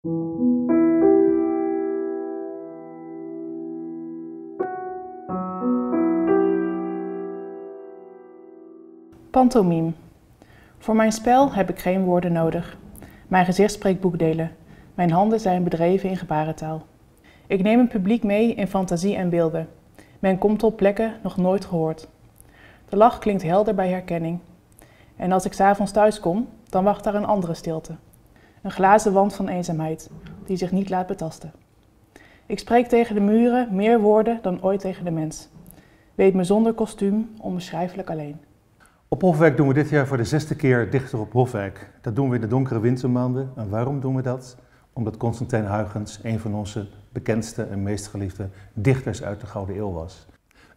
Pantomime. Voor mijn spel heb ik geen woorden nodig. Mijn gezicht spreekt boekdelen. Mijn handen zijn bedreven in gebarentaal. Ik neem een publiek mee in fantasie en beelden. Men komt op plekken nog nooit gehoord. De lach klinkt helder bij herkenning. En als ik s'avonds thuis kom, dan wacht daar een andere stilte. Een glazen wand van eenzaamheid, die zich niet laat betasten. Ik spreek tegen de muren meer woorden dan ooit tegen de mens. Weet me zonder kostuum onbeschrijfelijk alleen. Op Hofwijk doen we dit jaar voor de zesde keer Dichter op Hofwijk. Dat doen we in de donkere wintermaanden. En waarom doen we dat? Omdat Constantijn Huygens een van onze bekendste en meest geliefde dichters uit de Gouden Eeuw was.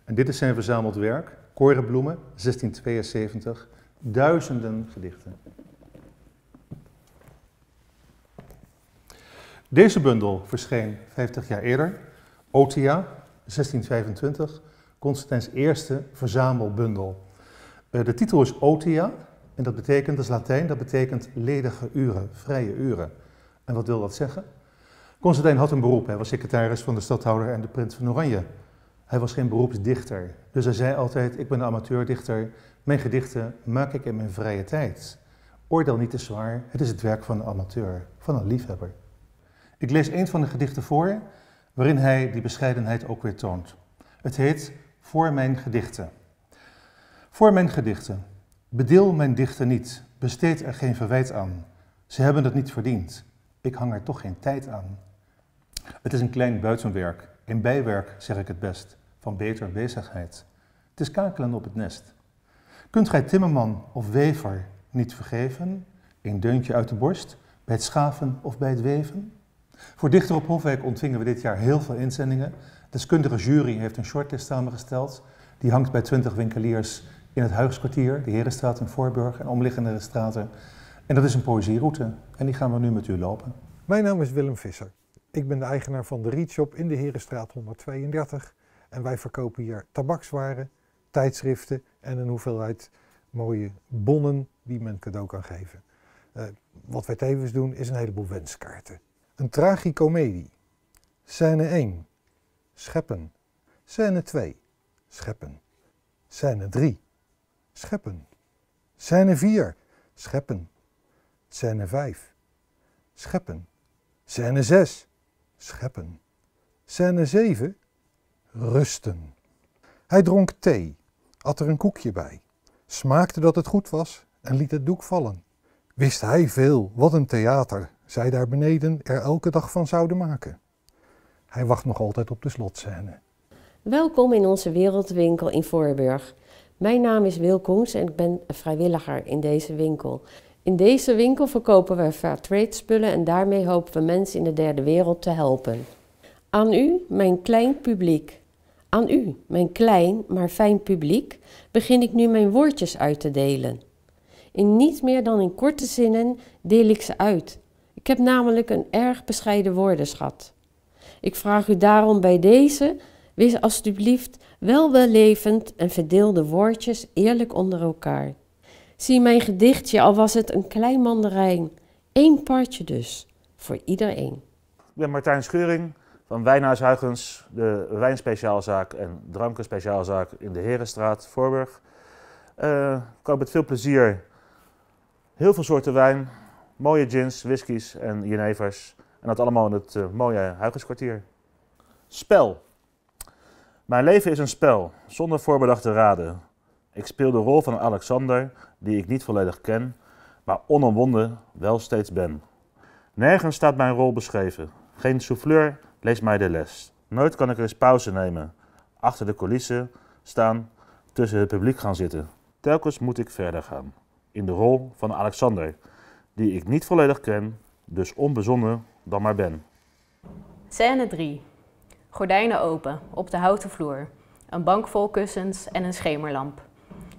En dit is zijn verzameld werk, Korenbloemen, 1672, duizenden gedichten. Deze bundel verscheen 50 jaar eerder, Otia, 1625, Constantijns eerste verzamelbundel. Eh, de titel is Otia en dat betekent, dat is Latijn, dat betekent ledige uren, vrije uren. En wat wil dat zeggen? Constantijn had een beroep, hij was secretaris van de stadhouder en de prins van Oranje. Hij was geen beroepsdichter, dus hij zei altijd, ik ben een amateurdichter, mijn gedichten maak ik in mijn vrije tijd. Oordeel niet te zwaar, het is het werk van een amateur, van een liefhebber. Ik lees een van de gedichten voor, waarin hij die bescheidenheid ook weer toont. Het heet Voor mijn gedichten. Voor mijn gedichten. Bedeel mijn dichten niet, besteed er geen verwijt aan. Ze hebben het niet verdiend. Ik hang er toch geen tijd aan. Het is een klein buitenwerk, een bijwerk zeg ik het best, van beter bezigheid. Het is kakelen op het nest. Kunt gij timmerman of wever niet vergeven, een deuntje uit de borst, bij het schaven of bij het weven? Voor Dichter op Hofwijk ontvingen we dit jaar heel veel inzendingen. De deskundige jury heeft een shortlist samengesteld. Die hangt bij 20 winkeliers in het Huigskwartier, de Herenstraat in Voorburg en omliggende straten. En dat is een poëzieroute en die gaan we nu met u lopen. Mijn naam is Willem Visser. Ik ben de eigenaar van de Rietshop in de Herenstraat 132 en wij verkopen hier tabakswaren, tijdschriften en een hoeveelheid mooie bonnen die men cadeau kan geven. Uh, wat wij tevens doen is een heleboel wenskaarten. Een tragicomedie. Scène 1. Scheppen. Scène 2. Scheppen. Scène 3. Scheppen. Scène 4. Scheppen. Scène 5. Scheppen. Scène 6. Scheppen. Scène 7. Rusten. Hij dronk thee, at er een koekje bij, smaakte dat het goed was en liet het doek vallen. Wist hij veel wat een theater zij daar beneden er elke dag van zouden maken. Hij wacht nog altijd op de slotscène. Welkom in onze wereldwinkel in Voorburg. Mijn naam is Wil Koens en ik ben vrijwilliger in deze winkel. In deze winkel verkopen we fairtrade spullen en daarmee hopen we mensen in de derde wereld te helpen. Aan u, mijn klein publiek. Aan u, mijn klein maar fijn publiek, begin ik nu mijn woordjes uit te delen. In niet meer dan in korte zinnen deel ik ze uit. Ik heb namelijk een erg bescheiden woordenschat. Ik vraag u daarom bij deze, wees alstublieft wel wellevend en verdeel de woordjes eerlijk onder elkaar. Zie mijn gedichtje, al was het een klein mandarijn. Eén partje dus, voor iedereen. Ik ben Martijn Schuring van Wijnhuis Huygens, de wijnspeciaalzaak en drankenspeciaalzaak in de Herenstraat, Voorburg. Uh, ik koop met veel plezier heel veel soorten wijn, mooie gins, whiskies en jenevers. En dat allemaal in het uh, mooie Huygenskwartier. Spel. Mijn leven is een spel, zonder voorbedachte raden. Ik speel de rol van Alexander, die ik niet volledig ken, maar onomwonden wel steeds ben. Nergens staat mijn rol beschreven. Geen souffleur leest mij de les. Nooit kan ik eens pauze nemen. Achter de coulissen staan, tussen het publiek gaan zitten. Telkens moet ik verder gaan. In de rol van Alexander, die ik niet volledig ken, dus onbezonnen dan maar ben. Scène 3. Gordijnen open, op de houten vloer. Een bank vol kussens en een schemerlamp.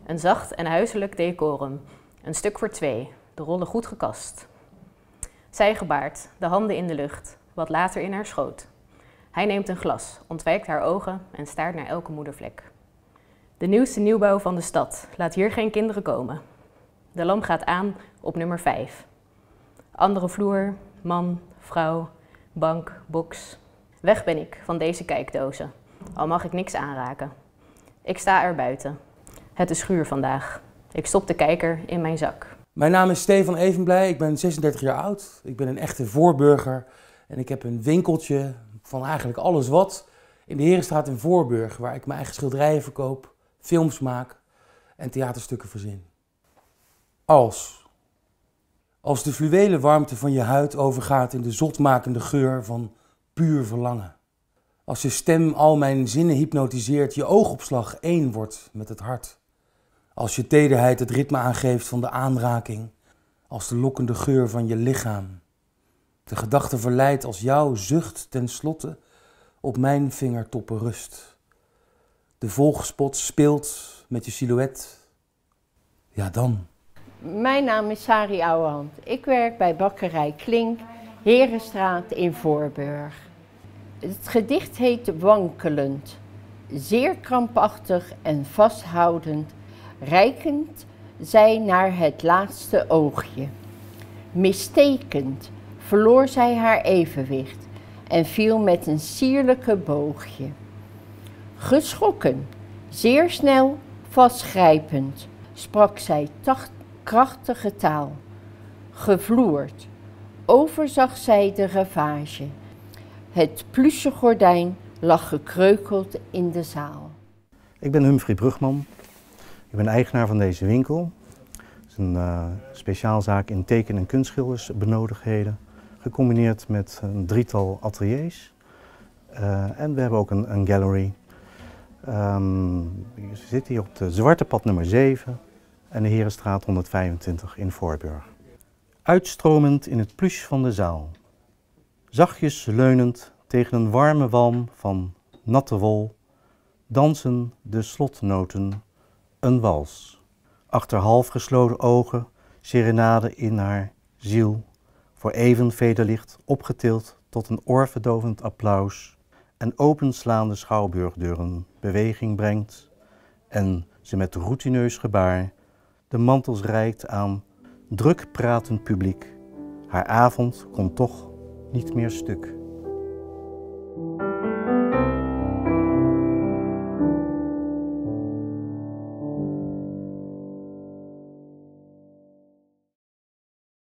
Een zacht en huiselijk decorum. Een stuk voor twee, de rollen goed gekast. Zij gebaart, de handen in de lucht, wat later in haar schoot. Hij neemt een glas, ontwijkt haar ogen en staart naar elke moedervlek. De nieuwste nieuwbouw van de stad. Laat hier geen kinderen komen. De lamp gaat aan op nummer 5. Andere vloer, man, vrouw, bank, box. Weg ben ik van deze kijkdozen, al mag ik niks aanraken. Ik sta er buiten. Het is schuur vandaag. Ik stop de kijker in mijn zak. Mijn naam is Stefan Evenblij, ik ben 36 jaar oud. Ik ben een echte voorburger en ik heb een winkeltje van eigenlijk alles wat in de Herenstraat in Voorburg, waar ik mijn eigen schilderijen verkoop, films maak en theaterstukken verzin. Als. Als de fluwelen warmte van je huid overgaat in de zotmakende geur van puur verlangen. Als je stem al mijn zinnen hypnotiseert, je oogopslag één wordt met het hart. Als je tederheid het ritme aangeeft van de aanraking, als de lokkende geur van je lichaam. De gedachte verleidt als jouw zucht tenslotte op mijn vingertoppen rust. De volgspot speelt met je silhouet. Ja, dan. Mijn naam is Sari Ouwehand. Ik werk bij bakkerij Klink, Herenstraat in Voorburg. Het gedicht heet Wankelend. Zeer krampachtig en vasthoudend, reikend zij naar het laatste oogje. Mistekend verloor zij haar evenwicht en viel met een sierlijke boogje. Geschrokken, zeer snel, vastgrijpend, sprak zij tacht, krachtige taal. Gevloerd, overzag zij de ravage. Het pluche gordijn lag gekreukeld in de zaal. Ik ben Humphrey Brugman. Ik ben eigenaar van deze winkel. Het is een uh, speciaalzaak in teken- en kunstschildersbenodigdheden. Gecombineerd met een drietal ateliers. Uh, en we hebben ook een, een gallery. Um, we zitten hier op de Zwarte Pad nummer 7 en de Herenstraat 125 in Voorburg. Uitstromend in het pluche van de zaal. Zachtjes leunend tegen een warme walm van natte wol, dansen de slotnoten een wals. Achter half gesloten ogen, serenade in haar ziel, voor even vederlicht opgetild tot een oorverdovend applaus en openslaande schouwburgdeuren beweging brengt en ze met routineus gebaar de mantels reikt aan druk pratend publiek. Haar avond komt toch niet meer stuk.